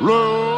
Roll